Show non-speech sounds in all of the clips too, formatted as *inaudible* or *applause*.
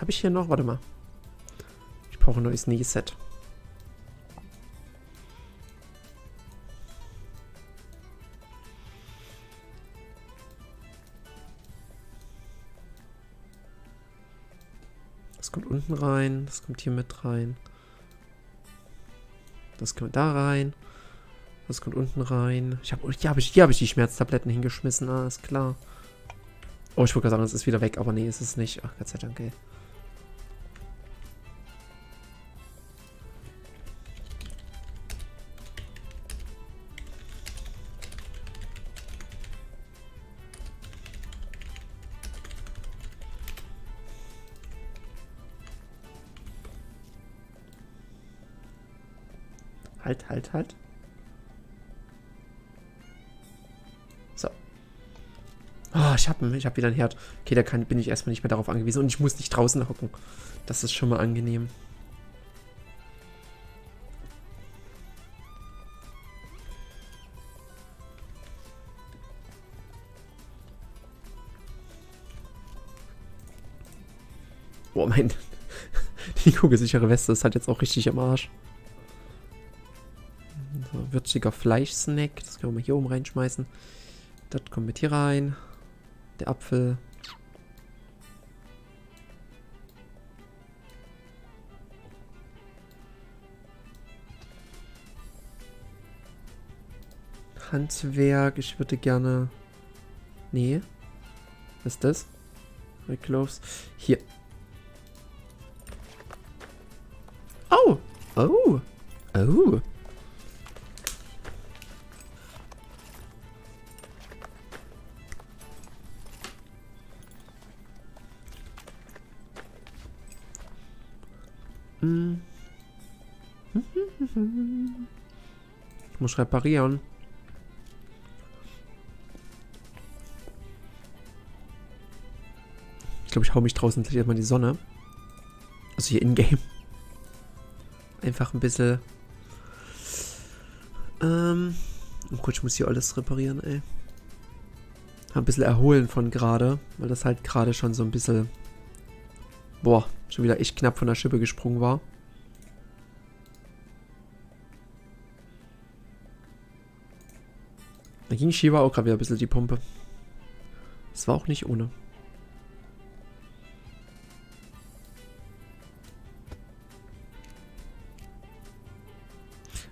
Habe ich hier noch? Warte mal. Ich brauche ein neues Nähset. Das kommt unten rein. Das kommt hier mit rein. Das kommt da rein. Das kommt unten rein. Ich hab, hier habe ich, hab ich die Schmerztabletten hingeschmissen. Ah, ist klar. Oh, ich wollte gerade sagen, es ist wieder weg, aber nee, ist es nicht. Ach, Gott sei Dank, ey. Halt, halt. So. Oh, ich hab, ich hab wieder ein Herd. Okay, da kann, bin ich erstmal nicht mehr darauf angewiesen. Und ich muss nicht draußen hocken. Das ist schon mal angenehm. Boah, mein... *laughs* Die kugelsichere Weste ist halt jetzt auch richtig am Arsch. So, würziger Fleischsnack. Das können wir mal hier oben reinschmeißen. Das kommt mit hier rein. Der Apfel. Handwerk. Ich würde gerne... Nee. Was ist das? Red. Hier. Oh. Oh. Oh. Ich muss reparieren. Ich glaube, ich hau mich draußen gleich erstmal in die Sonne. Also hier in-game. Einfach ein bisschen... Ähm... Oh Gott, ich muss hier alles reparieren, ey. Ein bisschen erholen von gerade, weil das halt gerade schon so ein bisschen... Boah, schon wieder echt knapp von der Schippe gesprungen war. Da ging Shiva auch gerade wieder ein bisschen die Pumpe. Das war auch nicht ohne.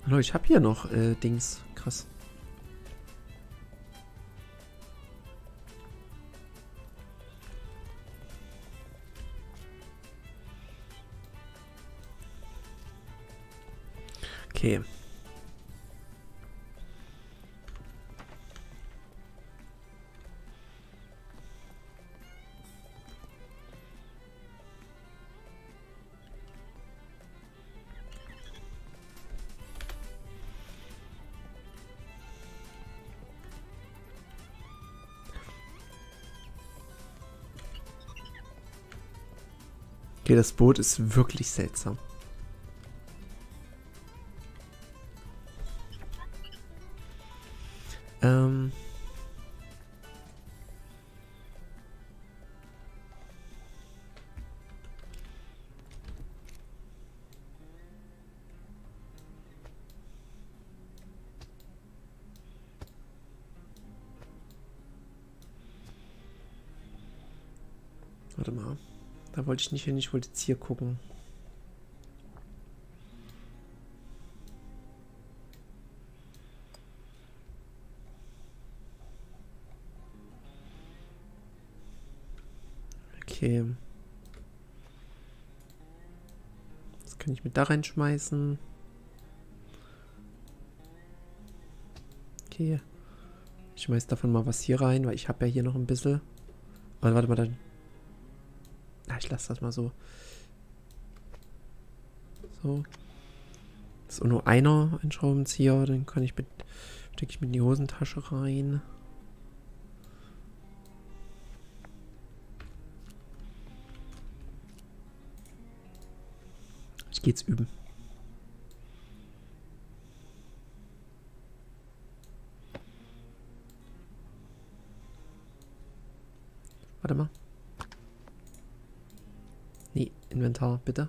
Hallo, ich habe hier noch äh, Dings. Krass. Okay. Okay, das Boot ist wirklich seltsam. Wollte ich nicht hin, ich wollte jetzt hier gucken. Okay. Das kann ich mit da reinschmeißen. Okay. Ich schmeiß davon mal was hier rein, weil ich habe ja hier noch ein bisschen. Aber warte mal, dann ja, ich lasse das mal so. So. Das ist nur einer, ein Schraubenzieher. Den kann ich mit, stecke ich mit in die Hosentasche rein. Ich gehe jetzt üben. Warte mal. Nee, Inventar, bitte.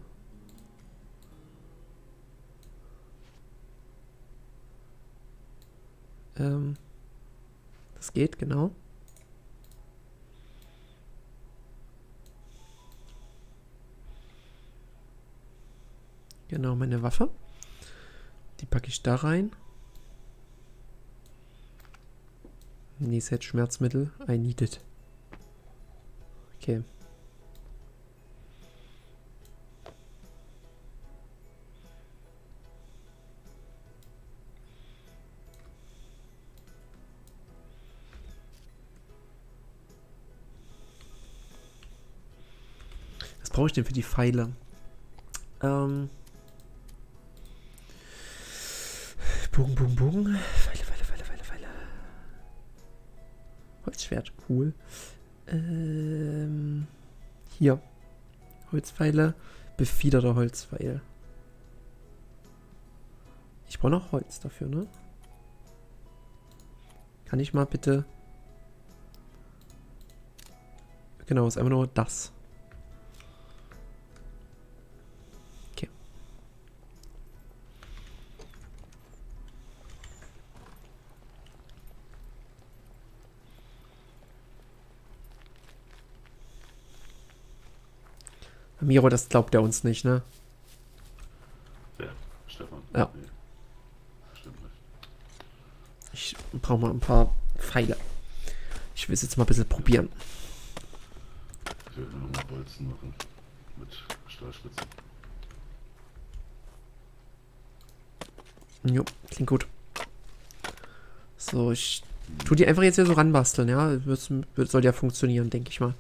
Ähm, das geht, genau. Genau, meine Waffe. Die packe ich da rein. Nee, Set Schmerzmittel. I need it. Okay. Brauche ich denn für die Pfeile? Ähm. Bogen, Bogen, Bogen. Pfeile, Pfeile, Pfeile, Pfeile, Pfeile. Holzschwert, cool. Ähm, hier. Holzpfeile. Befiederter Holzpfeil. Ich brauche noch Holz dafür, ne? Kann ich mal bitte... Genau, ist einfach nur das. Miro, das glaubt er uns nicht, ne? Ja, Stefan. Ja. Nee. Stimmt nicht. Ich brauche mal ein paar Pfeile. Ich will es jetzt mal ein bisschen probieren. Ich werde nur noch mal Bolzen machen. Mit Stahlspitzen. Jo, klingt gut. So, ich tu die einfach jetzt hier so ranbasteln, ja? Soll ja funktionieren, denke ich mal.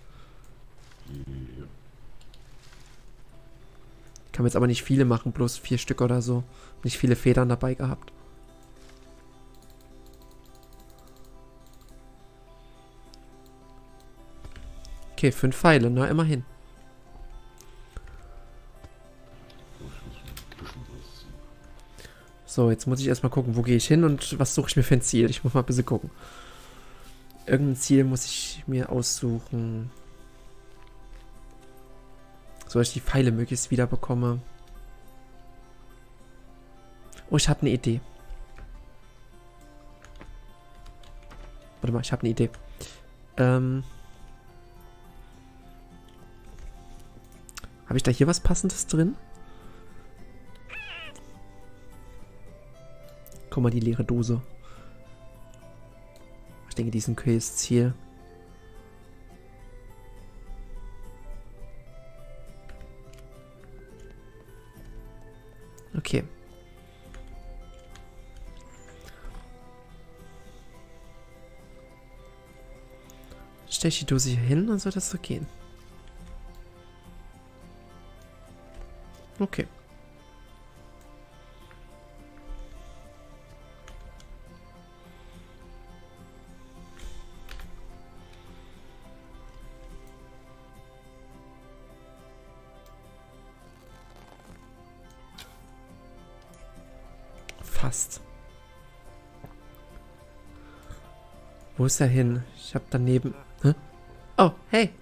Kann jetzt aber nicht viele machen, bloß vier Stück oder so. Nicht viele Federn dabei gehabt. Okay, fünf Pfeile, na immerhin. So, jetzt muss ich erstmal gucken, wo gehe ich hin und was suche ich mir für ein Ziel. Ich muss mal ein bisschen gucken. Irgendein Ziel muss ich mir aussuchen. So, dass ich die Pfeile möglichst wieder bekomme. Oh, ich habe eine Idee. Warte mal, ich habe eine Idee. Ähm. Habe ich da hier was Passendes drin? Guck mal, die leere Dose. Ich denke, die ist ein Stell ich die Dose hier hin, dann soll das so gehen. Okay. Fast. Wo ist er hin? Ich hab daneben. Hä? Oh, hey.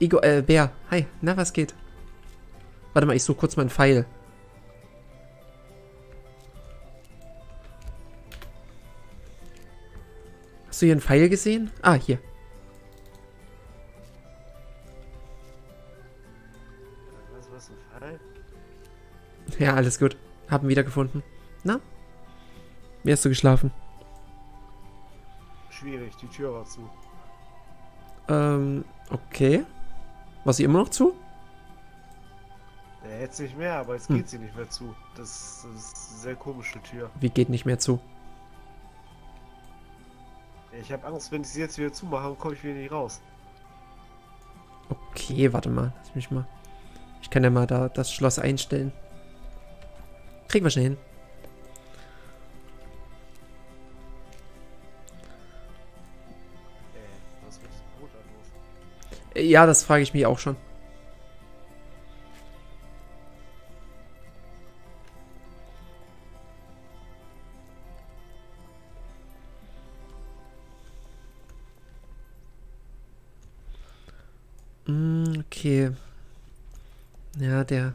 Igor, äh, Bär. Hi. Na, was geht? Warte mal, ich suche kurz meinen Pfeil. Hast du hier einen Pfeil gesehen? Ah, hier. Was, was, ein Fall? Ja, alles gut. Haben wiedergefunden. Na? Wie hast du geschlafen? Schwierig, die Tür war zu. Ähm, okay. War sie immer noch zu? Der jetzt nicht mehr, aber jetzt Hm. geht sie nicht mehr zu. Das, das ist eine sehr komische Tür. Wie geht nicht mehr zu? Ich habe Angst, wenn ich sie jetzt wieder zumache, komme ich wieder nicht raus. Okay, warte mal. Lass mich mal. Ich kann ja mal da das Schloss einstellen. Kriegen wir schnell hin. Ja, das frage ich mich auch schon. Mm, Okay. Ja, der,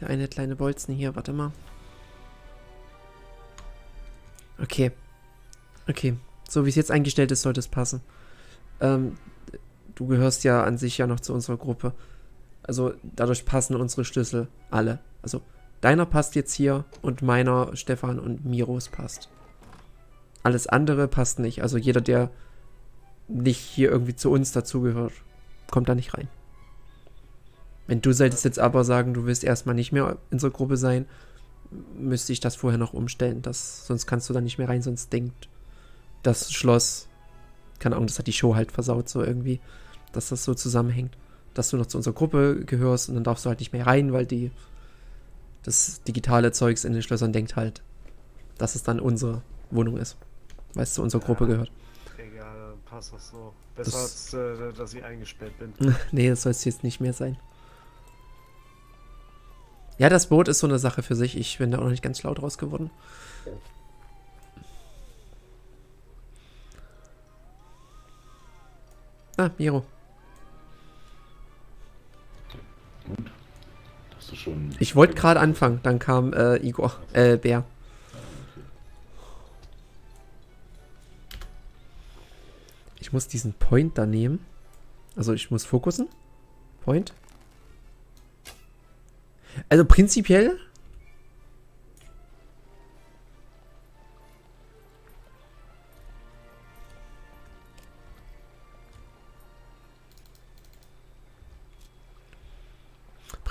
der eine kleine Bolzen hier, warte mal. Okay. Okay. So wie es jetzt eingestellt ist, sollte es passen. Ähm, du gehörst ja an sich ja noch zu unserer Gruppe. Also dadurch passen unsere Schlüssel alle. Also deiner passt jetzt hier und meiner, Stefan und Miros passt. Alles andere passt nicht. Also jeder, der nicht hier irgendwie zu uns dazugehört, kommt da nicht rein. Wenn du solltest jetzt aber sagen, du willst erstmal nicht mehr in unserer Gruppe sein, müsste ich das vorher noch umstellen. Das, sonst kannst du da nicht mehr rein, sonst denkt das Schloss, keine Ahnung, das hat die Show halt versaut so irgendwie, dass das so zusammenhängt. Dass du noch zu unserer Gruppe gehörst und dann darfst du halt nicht mehr rein, weil die das digitale Zeugs in den Schlössern denkt halt, dass es dann unsere Wohnung ist. Weil es zu unserer Ja. Gruppe gehört. Egal, passt das so. Besser Das- als, äh, dass ich eingesperrt bin. *laughs* nee, das soll es jetzt nicht mehr sein. Ja, das Boot ist so eine Sache für sich. Ich bin da auch noch nicht ganz schlau draus geworden. Ah, Miro. Du schon. Ich wollte gerade anfangen, dann kam äh, Igor, äh, Bär. Ich muss diesen Point da nehmen. Also ich muss fokussen. Point. Also prinzipiell.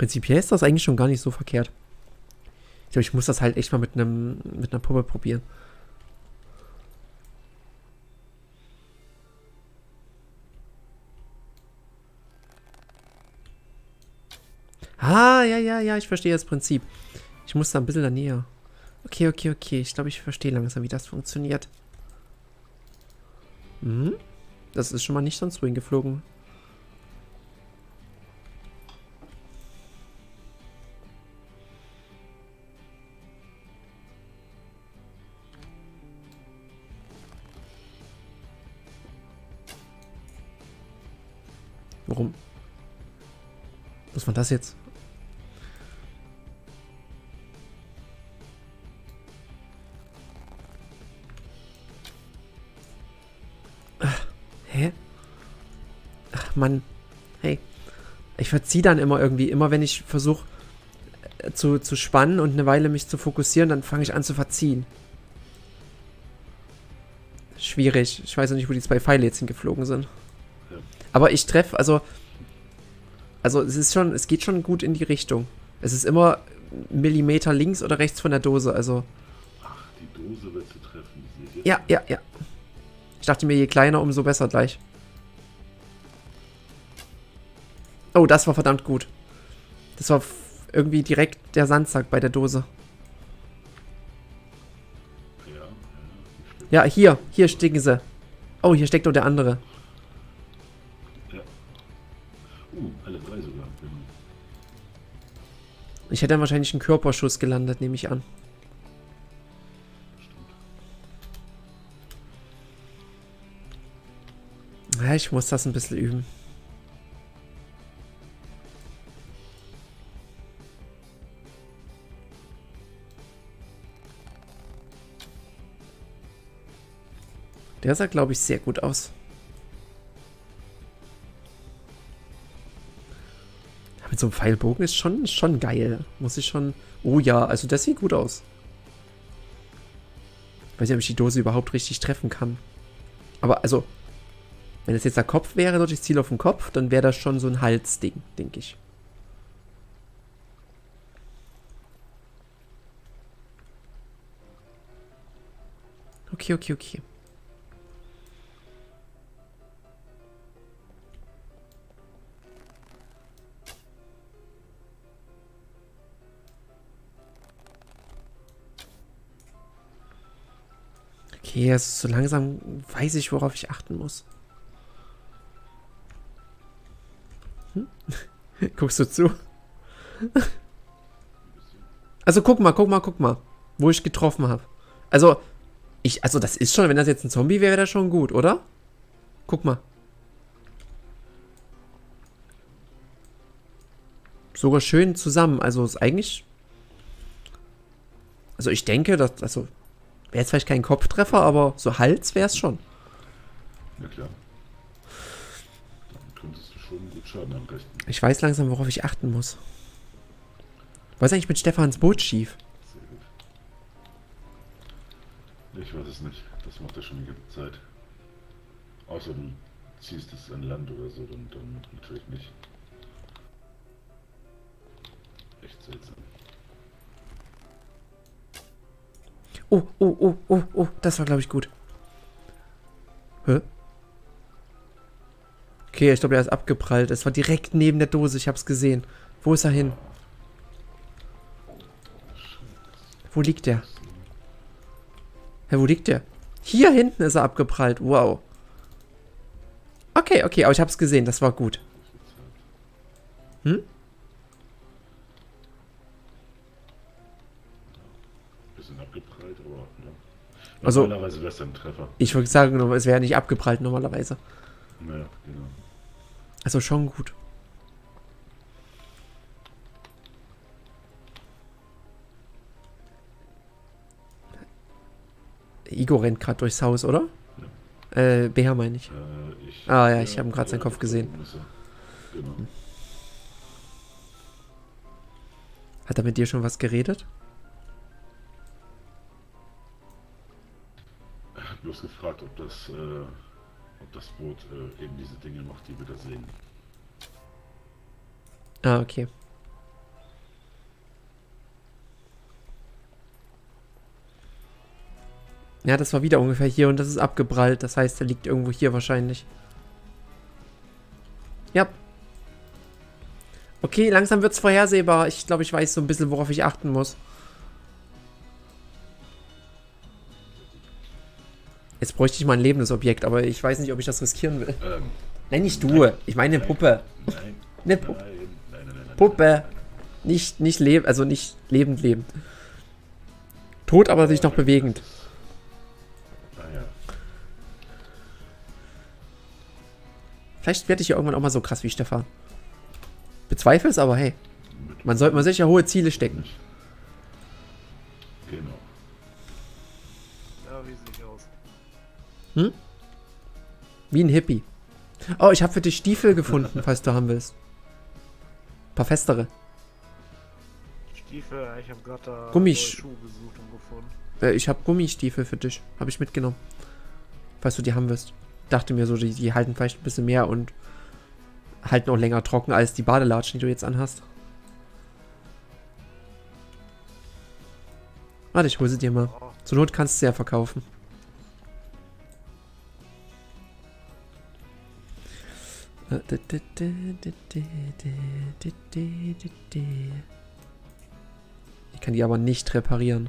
Prinzipiell ist das eigentlich schon gar nicht so verkehrt. Ich glaube, ich muss das halt echt mal mit einem mit einer Puppe probieren. Ah, ja, ja, ja, ich verstehe das Prinzip. Ich muss da ein bisschen da näher. Okay, okay, okay. Ich glaube, ich verstehe langsam, wie das funktioniert. Mhm. Das ist schon mal nicht sonst wohin geflogen. Warum? Was war das jetzt? Ach, hä? Ach, Mann. Hey. Ich verziehe dann immer irgendwie. Immer wenn ich versuche zu, zu spannen und eine Weile mich zu fokussieren, dann fange ich an zu verziehen. Schwierig. Ich weiß noch nicht, wo die zwei Pfeile jetzt hingeflogen sind. Aber ich treffe, also. Also es ist schon, es geht schon gut in die Richtung. Es ist immer Millimeter links oder rechts von der Dose, also. Ach, die Dose wird zu treffen. Ja, ja, ja. Ich dachte mir, je kleiner, umso besser gleich. Oh, das war verdammt gut. Das war irgendwie direkt der Sandsack bei der Dose. Ja, hier, hier stecken sie. Oh, hier steckt noch der andere. Ich hätte dann wahrscheinlich einen Körperschuss gelandet, nehme ich an. Ja, ich muss das ein bisschen üben. Der sah, glaube ich, sehr gut aus. Mit so einem Pfeilbogen ist schon, schon geil. Muss ich schon. Oh ja, also das sieht gut aus. Ich weiß nicht, ob ich die Dose überhaupt richtig treffen kann. Aber also, wenn es jetzt der Kopf wäre, dort ich ziele auf den Kopf, dann wäre das schon so ein Halsding, denke ich. Okay, okay, okay. Okay, also so langsam weiß ich, worauf ich achten muss. Hm? *laughs* Guckst du zu? Also guck mal, guck mal, guck mal, wo ich getroffen habe. Also, ich, also das ist schon, wenn das jetzt ein Zombie wäre, wäre das schon gut, oder? Guck mal. sogar schön zusammen. Also ist eigentlich. Also ich denke, dass. Also wäre jetzt vielleicht kein Kopftreffer, aber so Hals wäre es schon. Ja klar. Dann könntest du schon gut Schaden anrichten. Ich weiß langsam, worauf ich achten muss. Was ist eigentlich mit Stefans Boot schief? Sehr gut. Ich weiß es nicht. Das macht er schon die ganze Zeit. Außer du ziehst es an Land oder so, dann, dann natürlich nicht. Echt seltsam. Oh, oh, oh, oh, oh, das war, glaube ich, gut. Hä? Okay, ich glaube, er ist abgeprallt. Es war direkt neben der Dose. Ich habe es gesehen. Wo ist er hin? Wo liegt der? Hä, wo liegt der? Hier hinten ist er abgeprallt. Wow. Okay, okay, aber ich habe es gesehen. Das war gut. Hm? Bisschen abgeprallt, aber ne? Also- Normalerweise wäre es ein Treffer. Ich würde sagen, es wäre nicht abgeprallt normalerweise. Naja, genau. Also schon gut. Igor rennt gerade durchs Haus, oder? Äh, BH meine ich. Äh, ich, Ah, ja, ich hab grad seinen Kopf gesehen. Genau. Hat er mit dir schon was geredet? Bloß gefragt, ob das, äh, ob das Boot äh, eben diese Dinge macht, die wir da sehen. Ah, okay. Ja, das war wieder ungefähr hier und das ist abgeprallt. Das heißt, er liegt irgendwo hier wahrscheinlich. Ja. Okay, langsam wird's vorhersehbar. Ich glaube, ich weiß so ein bisschen, worauf ich achten muss. Jetzt bräuchte ich mal ein lebendes Objekt, aber ich weiß nicht, ob ich das riskieren will. Ähm, Nein, nicht du. Ich meine eine Puppe. nein, *laughs* Eine nein, Puppe. nein, nein, nein, nein. Puppe. Nicht, nicht leb, also nicht lebend lebend. Tot, aber sich noch bewegend. Ah Vielleicht werde ich ja irgendwann auch mal so krass wie Stefan. Bezweifle es, aber hey, man sollte mal sicher hohe Ziele stecken. Genau. Wie ein Hippie. Oh, ich habe für dich Stiefel gefunden, falls du haben willst. paar festere. Stiefel, ich habe gerade da Gummisch- Schuhe gesucht und gefunden. Äh, ich habe Gummistiefel für dich. Habe ich mitgenommen. Falls du die haben willst. Dachte mir so, die, die halten vielleicht ein bisschen mehr und halten auch länger trocken als die Badelatschen, die du jetzt anhast. Warte, ich hole sie dir mal. Zur Not kannst du sie ja verkaufen. Ich kann die aber nicht reparieren.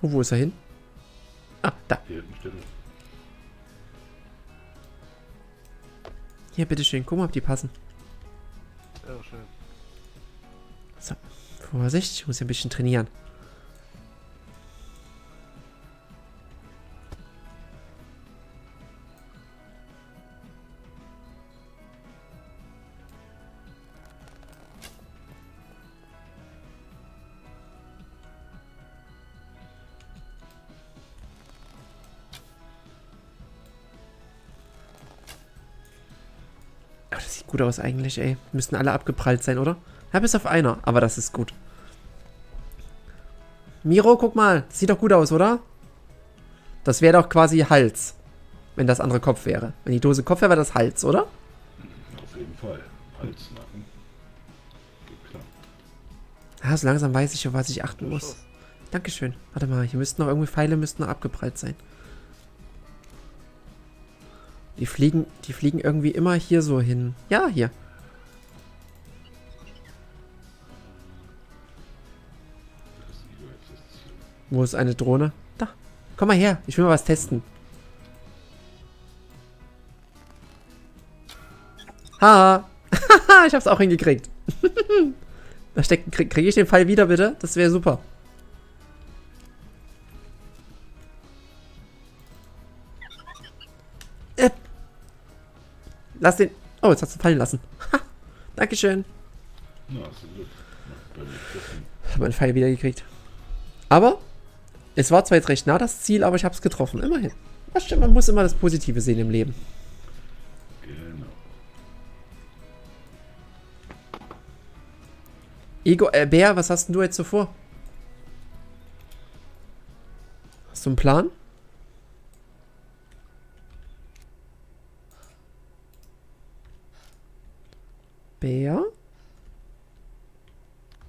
Oh, wo ist er hin? Ah, da. Hier er. Bitteschön. Guck mal, ob die passen. ja, schön. Vorsicht, ich muss hier ein bisschen trainieren. Aber das sieht gut aus eigentlich, ey. Müssten alle abgeprallt sein, oder? Ja, bis auf einer, aber das ist gut. Miro, guck mal. Sieht doch gut aus, oder? Das wäre doch quasi Hals. Wenn das andere Kopf wäre. Wenn die Dose Kopf wäre, wäre das Hals, oder? Auf jeden Fall. Hals, Nacken. Geht klar. Ja, so langsam weiß ich, auf was ich achten muss. Dankeschön. Warte mal, hier müssten noch irgendwie Pfeile müssten noch abgeprallt sein. Die fliegen, die fliegen irgendwie immer hier so hin. Ja, hier. Wo ist eine Drohne? Da. Komm mal her. Ich will mal was testen. Haha. *laughs* ich hab's auch hingekriegt. *laughs* da steckt. Krieg, krieg ich den Fall wieder, bitte? Das wäre super. Äh. Lass den. Oh, jetzt hast du fallen lassen. Ha. Dankeschön. Ja, absolut. Hab meinen Pfeil wieder gekriegt. Aber es war zwar jetzt recht nah das Ziel, aber ich habe es getroffen. Immerhin. Das stimmt, man muss immer das Positive sehen im Leben. Genau. Igor, äh, Bär, was hast denn du jetzt so vor? Hast du einen Plan? Bär?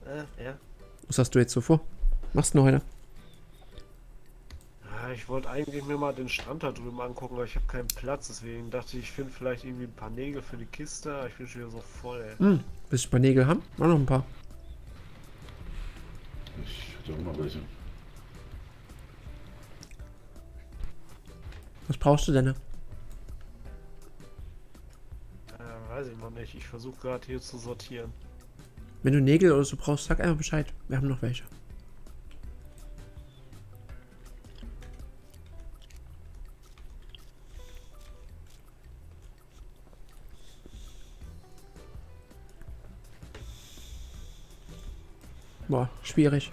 Äh, ja. Was hast du jetzt so vor? Machst du noch heute? Ich wollte eigentlich mir mal den Strand da drüben angucken, aber ich habe keinen Platz, deswegen dachte ich, ich finde vielleicht irgendwie ein paar Nägel für die Kiste, ich bin schon wieder so voll, ey. Hm, willst du ein paar Nägel haben? Mach noch ein paar. Ich hätte auch noch welche. Was brauchst du denn? Äh, weiß ich noch nicht. Ich versuche gerade hier zu sortieren. Wenn du Nägel oder so brauchst, sag einfach Bescheid. Wir haben noch welche. Schwierig.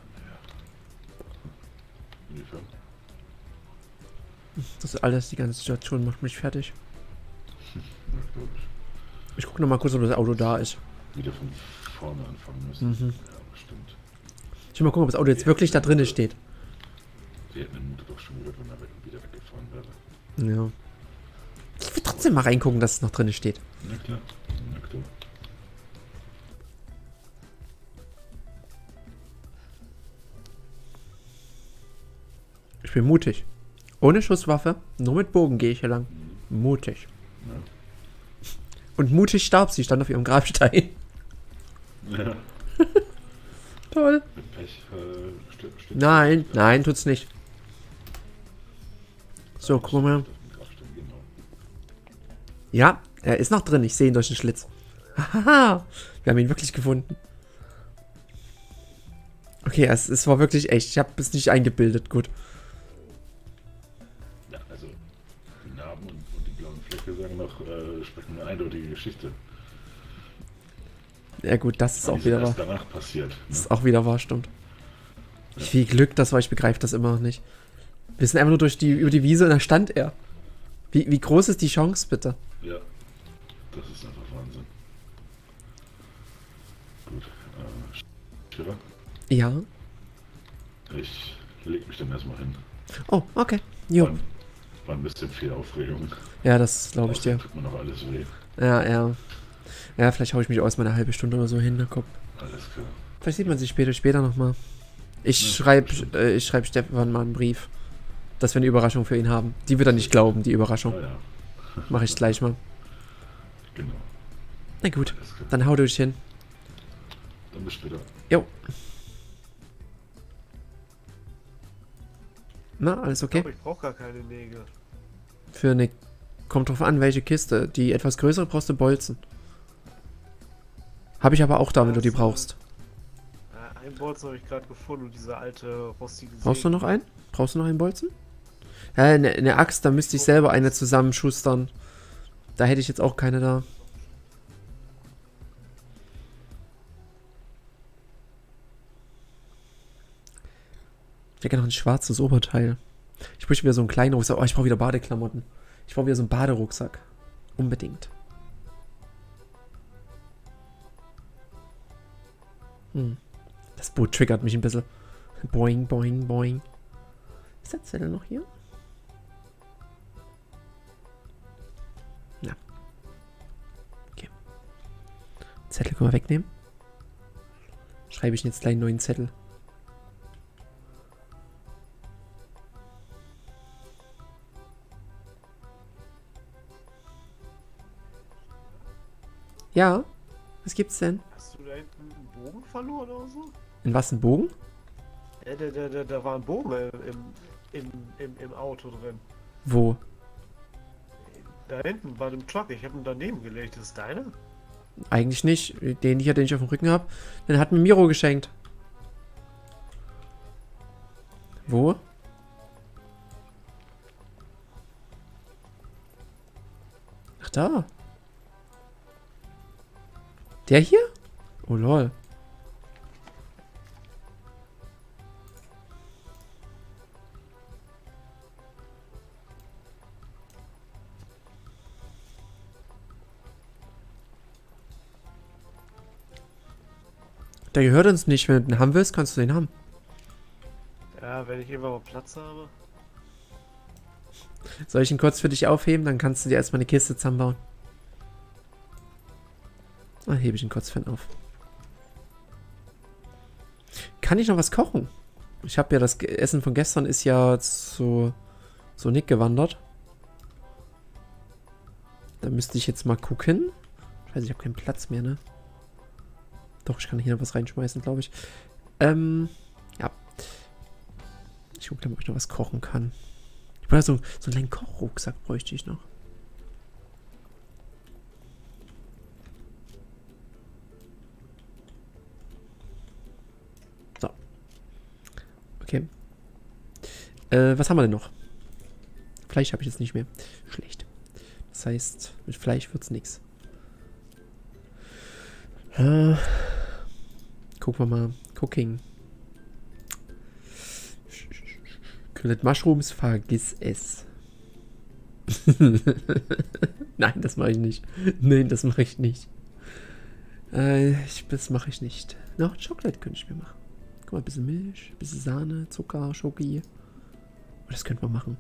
Inwiefern? Das ist alles, die ganze Situation macht mich fertig. Ich. Gucke noch mal kurz, ob das Auto da ist. Wieder von vorne anfangen müssen. Mhm. Ja, bestimmt. Ich will mal gucken, ob das Auto jetzt wirklich da drinnen steht. Die hätten Mutter doch schon gehört, wenn er wieder weggefahren wäre. Ja. Ich will trotzdem mal reingucken, dass es noch drinnen steht. Na klar. Na klar. Ich bin mutig. Ohne Schusswaffe, nur mit Bogen gehe ich hier lang. Mutig. Ja. Und mutig starb sie, stand auf ihrem Grabstein. Ja, *laughs* Toll. mit Pech äh, stirbt, stirbt Nein, nein, tut's nicht. So, guck mal. Genau. Ja, er ist noch drin. Ich sehe ihn durch den Schlitz. Haha, wir haben ihn wirklich gefunden. Okay, es, es war wirklich echt. Ich habe es nicht eingebildet. Gut. Narben und, und die blauen Flecke sagen noch, äh, sprechen eine eindeutige Geschichte. Ja gut, das ist auch wieder wahr. danach passiert. Das Ne? ist auch wieder wahr, stimmt. Wie viel Glück das war, ich begreife das immer noch nicht. Wir sind einfach nur durch die, über die Wiese und da stand er. Wie, wie groß ist die Chance, bitte? Ja, das ist einfach Wahnsinn. Gut, äh, Schiffer, Ja. ich leg mich dann erstmal hin. Oh, okay. Jo. War, war ein bisschen viel Aufregung. Ja, das glaube ich dir. Tut mir noch alles weh. Ja, ja. Ja, vielleicht haue ich mich aus mal eine halbe Stunde oder so hin. Na, guck. Alles klar. Vielleicht sieht man sich später, später nochmal. Ich Ja, schreibe äh, ich schreib Stefan mal einen Brief, dass wir eine Überraschung für ihn haben. Die wird er nicht glauben, die Überraschung. Ah ja, Mache ich gleich mal. genau. Na gut, dann hau dich hin. Dann bis später. Jo. Na, alles okay? Aber ich brauche gar keine Nägel. Für eine. Kommt drauf an, welche Kiste. Die etwas größere brauchst du Bolzen. Habe ich aber auch da, wenn du die brauchst. Äh, ein Bolzen habe ich gerade gefunden und diese alte rostige Brauchst du Säge. noch einen? Brauchst du noch einen Bolzen? Ja, eine, eine Axt, da müsste ich selber eine zusammenschustern. Da hätte ich jetzt auch keine da. Ich hätte noch ein schwarzes Oberteil. Ich möchte wieder so einen kleinen Rucksack. Oh, ich brauche wieder Badeklamotten. Ich brauche wieder so einen Baderucksack. Unbedingt. Hm. Das Boot triggert mich ein bisschen. Boing, boing, boing. Ist der Zettel noch hier? Ja. Okay. Zettel können wir wegnehmen. Schreibe ich jetzt gleich einen neuen Zettel. Ja, was gibt's denn? Hast du da hinten einen Bogen verloren oder so? In was, ein Bogen? Ja, da, da, da, da war ein Bogen im, im, im, im Auto drin. Wo? Da hinten bei dem Truck. Ich habe ihn daneben gelegt. Das ist deiner? Eigentlich nicht. Den hier, den ich auf dem Rücken habe, den hat mir Miro geschenkt. Wo? Ach da. Der hier? Oh lol. Der gehört uns nicht. Wenn du den haben willst, kannst du den haben. Ja, wenn ich irgendwann mal Platz habe. Soll ich ihn kurz für dich aufheben? Dann kannst du dir erstmal eine Kiste zusammenbauen. Dann hebe ich für ihn auf. Kann ich noch was kochen? Ich habe ja das Essen von gestern ist ja zu, zu Nick gewandert. Da müsste ich jetzt mal gucken. Ich weiß, ich habe keinen Platz mehr, ne? Doch, ich kann hier noch was reinschmeißen, glaube ich. Ähm, ja. Ich gucke ob ich noch was kochen kann. Ich brauche so, so einen kleinen Kochrucksack bräuchte ich noch. Okay. Äh, was haben wir denn noch? Fleisch habe ich jetzt nicht mehr. Schlecht. Das heißt, mit Fleisch wird es nichts. Äh, gucken wir mal. Cooking. Grilled Mushrooms, vergiss es. *laughs* Nein, das mache ich nicht. Nein, das mache ich nicht. Äh, ich, das mache ich nicht. Noch Schokolade könnte ich mir machen. Guck mal, ein bisschen Milch, ein bisschen Sahne, Zucker, Schoki. Das könnte man machen.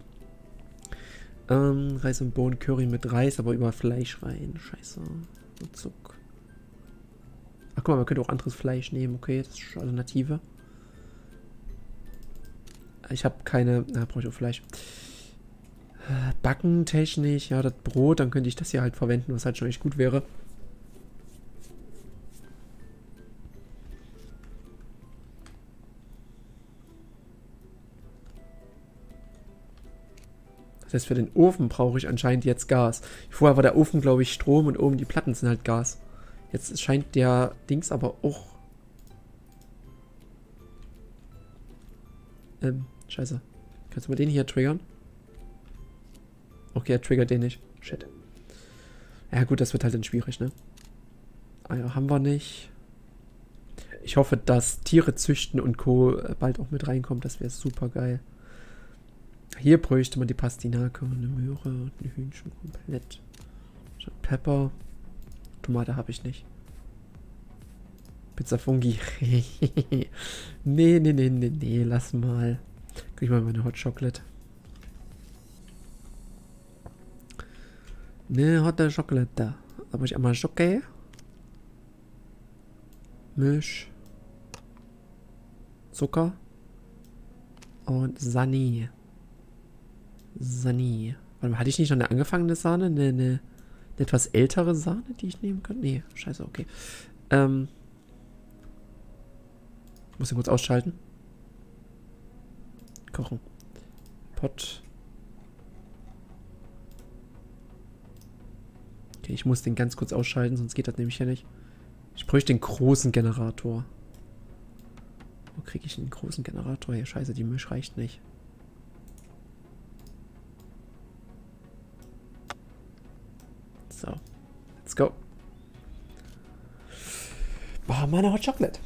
Ähm, Reis und Bohnen, Curry mit Reis, aber über Fleisch rein. Scheiße. Und Zucker. Ach guck mal, man könnte auch anderes Fleisch nehmen. Okay, das ist eine Alternative. Ich habe keine... Na, brauche ich auch Fleisch. Äh, Backen technisch, ja, das Brot, dann könnte ich das hier halt verwenden, was halt schon echt gut wäre. Das heißt, für den Ofen brauche ich anscheinend jetzt Gas. Vorher war der Ofen, glaube ich, Strom und oben die Platten sind halt Gas. Jetzt scheint der Dings aber auch... Ähm, scheiße. Kannst du mal den hier triggern? Okay, er triggert den nicht. Shit. Ja gut, das wird halt dann schwierig, ne? Eier haben wir nicht. Ich hoffe, dass Tiere züchten und Co. bald auch mit reinkommt. Das wäre super geil. Hier bräuchte man die Pastinake und eine Möhre und ein Hühnchen komplett. Pepper. Tomate habe ich nicht. Pizza Fungi. *laughs* nee, nee, nee, nee, nee, lass mal. Guck ich mal meine Hot Chocolate. Ne, Hot Chocolate da. Muss ich einmal Schocke. Milch. Zucker. Und Sani. Sani. Warte mal, hatte ich nicht noch eine angefangene Sahne? Eine, eine, eine etwas ältere Sahne, die ich nehmen könnte? Nee, scheiße, okay. Ähm. Muss ich kurz ausschalten. Kochen. Pot. Okay, ich muss den ganz kurz ausschalten, sonst geht das nämlich ja nicht. Ich bräuchte den großen Generator. Wo kriege ich einen großen Generator her? Scheiße, die Milch reicht nicht. Go. Boah, meine Hot Chocolate.